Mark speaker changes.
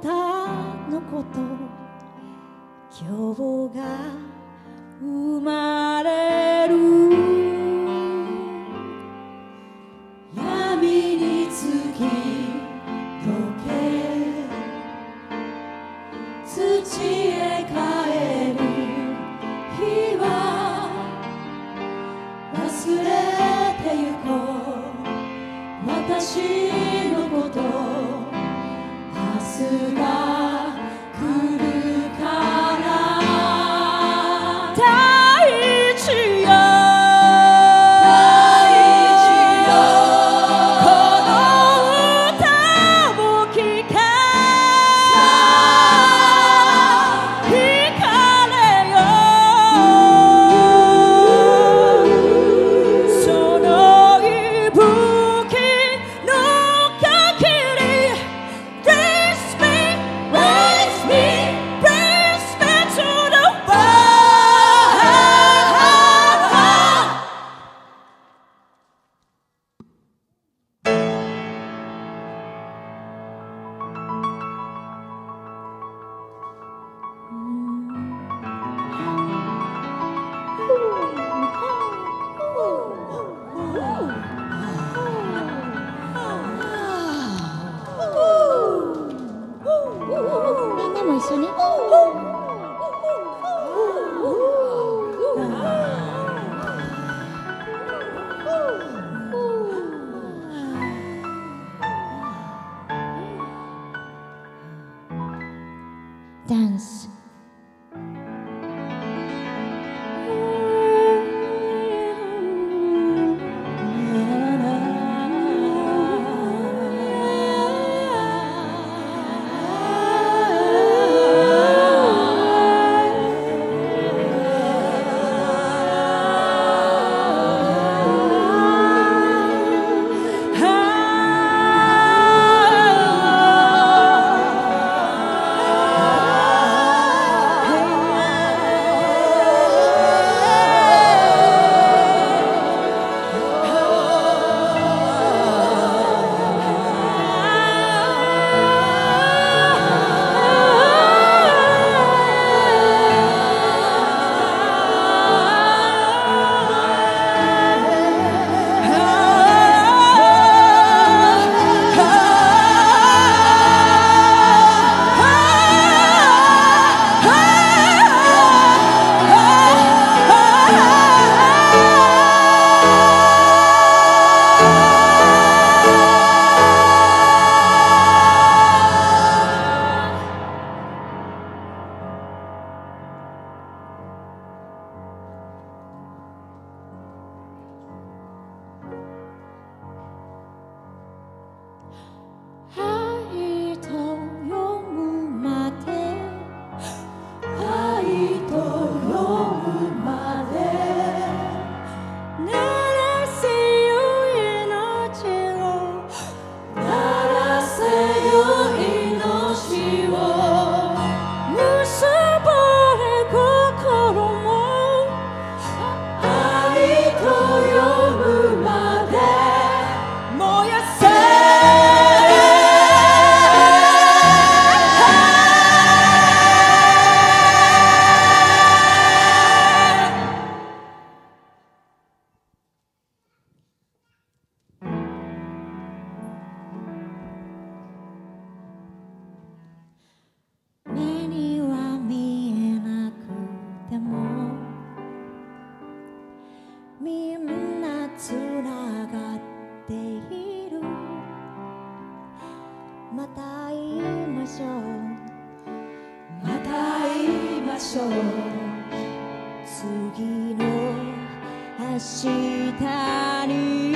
Speaker 1: たのこと今日が生まれる。闇に突き溶け土へ帰る日は忘れてゆこう。私みんなみんなつながっている。また会いましょう。また会いましょう。次の明日に